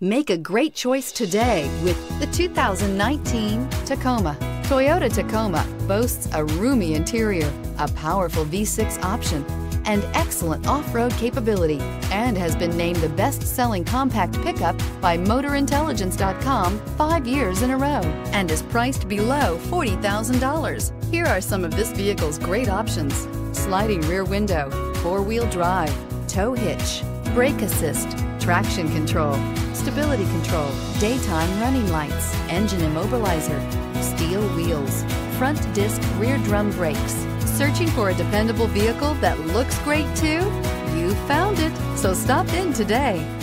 Make a great choice today with the 2019 Tacoma. Toyota Tacoma boasts a roomy interior, a powerful V6 option, and excellent off-road capability, and has been named the best-selling compact pickup by MotorIntelligence.com five years in a row, and is priced below $40,000. Here are some of this vehicle's great options. Sliding rear window, four-wheel drive, tow hitch, brake assist, traction control, stability control, daytime running lights, engine immobilizer, steel wheels, front disc rear drum brakes. Searching for a dependable vehicle that looks great too? You found it, so stop in today.